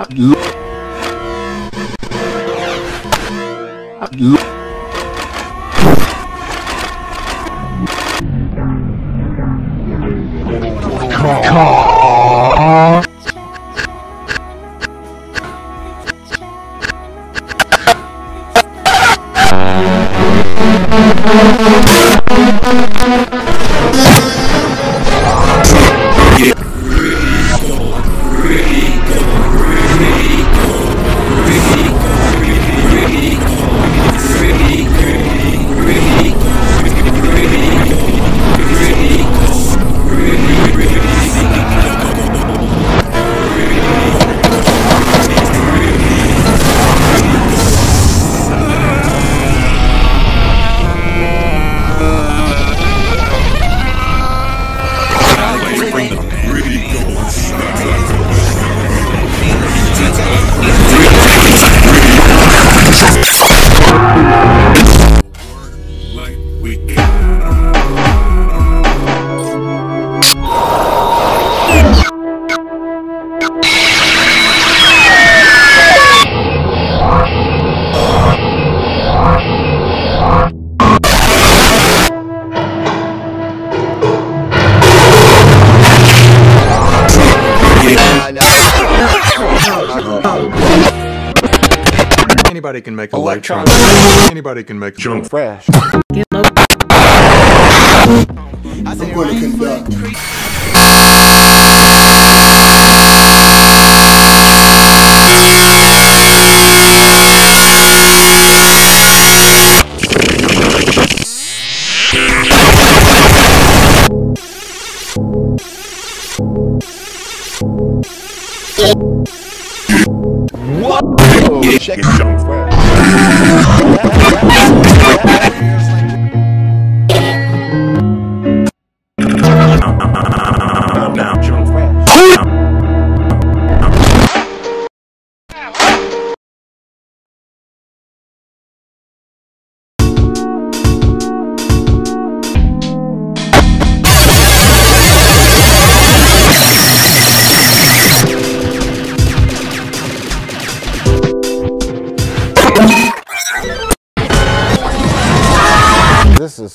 Like Anybody can make a electron. Anybody can make junk. Fresh. Get low. I'm going to conduct. Oh, check it. Fresh. This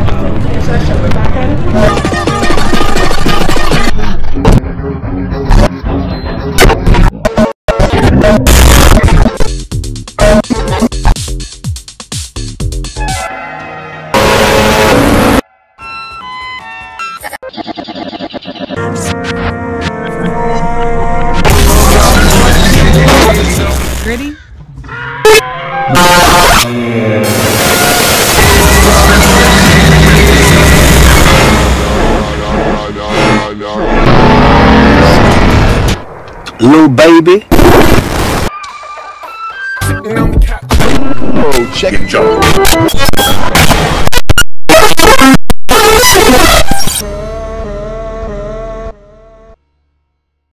Little baby. Oh, check it.